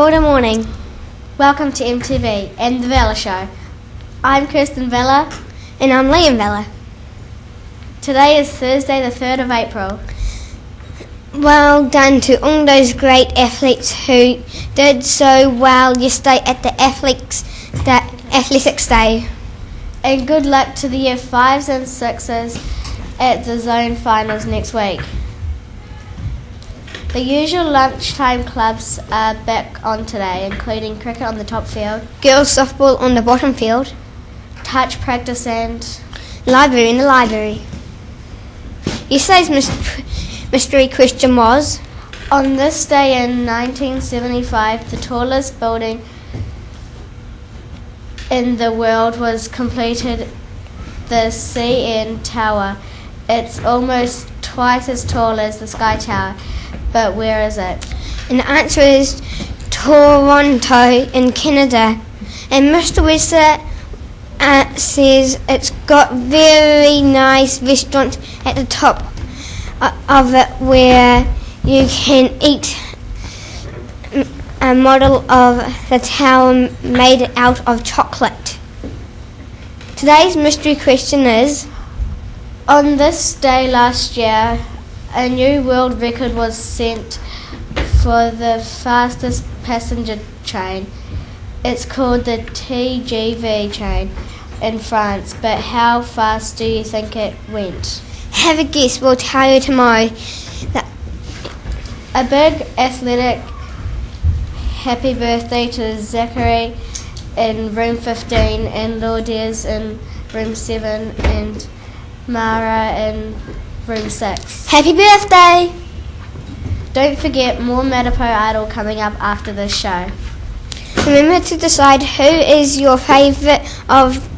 Ora morning. Welcome to MTV and the Vela Show. I'm Kirsten Vela. And I'm Liam Vela. Today is Thursday, the 3rd of April. Well done to all those great athletes who did so well yesterday at the Athletics, that Athletics Day. And good luck to the year 5s and 6s at the zone finals next week. The usual lunchtime clubs are back on today, including cricket on the top field, Girls softball on the bottom field, touch practice, and library in the library. Yesterday's mystery, mystery question was on this day in 1975, the tallest building in the world was completed, the CN Tower. It's almost twice as tall as the Sky Tower, but where is it? And the answer is Toronto in Canada. And Mr. Wizard uh, says it's got very nice restaurants at the top uh, of it where you can eat a model of the tower made out of chocolate. Today's mystery question is On this day last year, a new world record was set for the fastest passenger train. It's called the TGV train in France, but how fast do you think it went? Have a guess, we'll tell you tomorrow. That A big athletic happy birthday to Zachary in room 15 and Lourdes in room 7 and Mara in room 6. happy birthday! Don't forget more Matipo Idol coming up after this show. Remember to decide who is your favourite of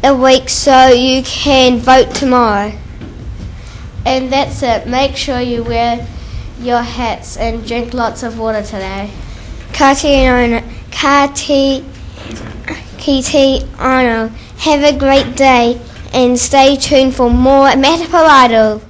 the week so you can vote tomorrow. And that's it. Make sure you wear your hats and drink lots of water today. Kati Ono, Kati, Kiti Ono. Have a great day and stay tuned for more Matipo Idol.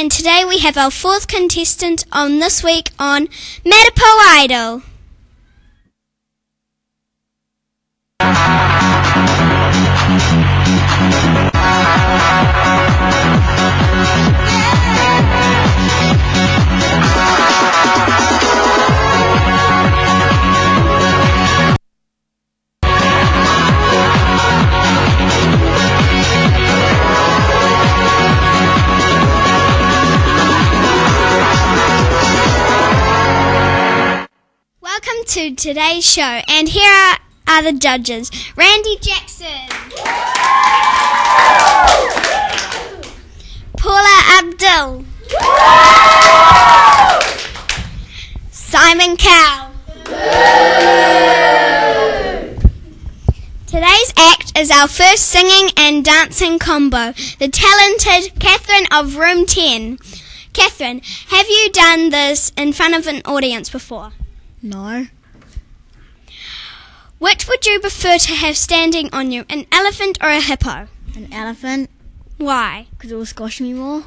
And today we have our fourth contestant on this week on Matipo Idol. To today's show, and here are, are the judges Randy Jackson, Paula Abdul, Simon Cow. Today's act is our first singing and dancing combo, the talented Catherine of Room 10. Catherine, have you done this in front of an audience before? No. Would you prefer to have standing on you, an elephant or a hippo? An elephant, Why? because it will squash me more.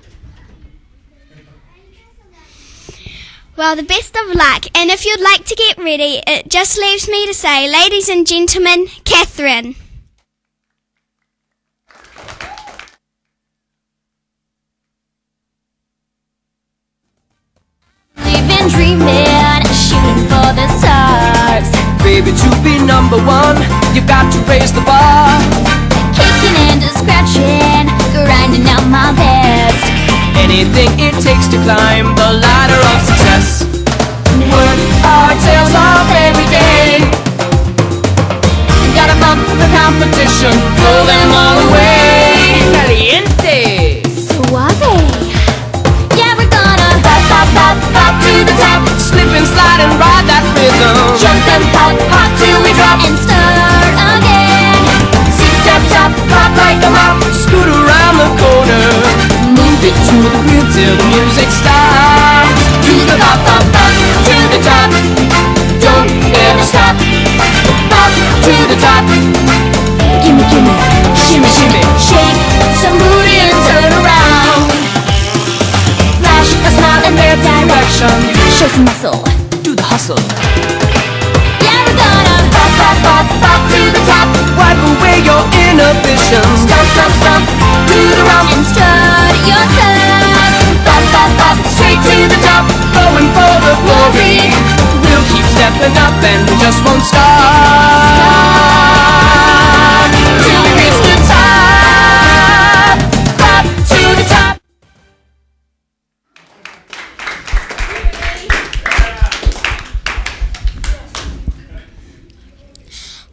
Well, the best of luck, and if you'd like to get ready, it just leaves me to say, ladies and gentlemen, Catherine. Baby, to be number one, you've got to raise the bar. Kicking and scratching, grinding out my best. Anything it takes to climb the ladder of success. Work our tails off every day. Gotta bump the competition, throw them all away. Caliente! Suave. Yeah, we're gonna pop, pop, pop, pop to the top. slip and slide and ride. Jump and pop, pop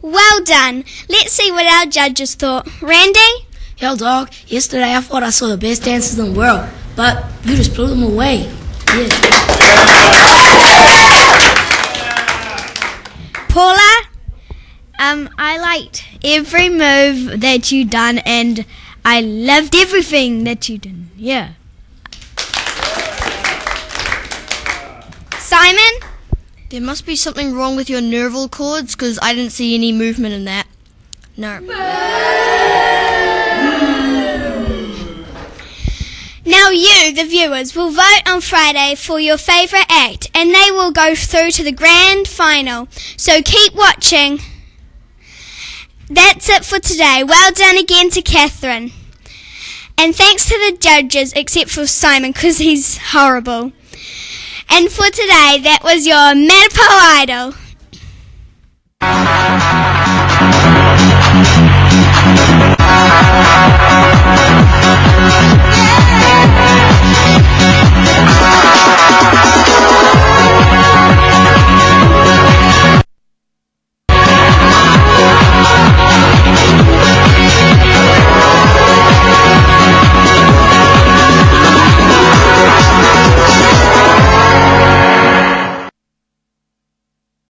Well done. Let's see what our judges thought. Randy? Hell, dog. Yesterday I thought I saw the best dancers in the world, but you just blew them away. Yeah. Paula, um, I liked every move that you done, and I loved everything that you done. Yeah. Simon? There must be something wrong with your neural cords because I didn't see any movement in that. No. Now you, the viewers, will vote on Friday for your favourite act and they will go through to the grand final. So keep watching. That's it for today. Well done again to Catherine. And thanks to the judges, except for Simon, because he's horrible. And for today, that was your Matipo Idol.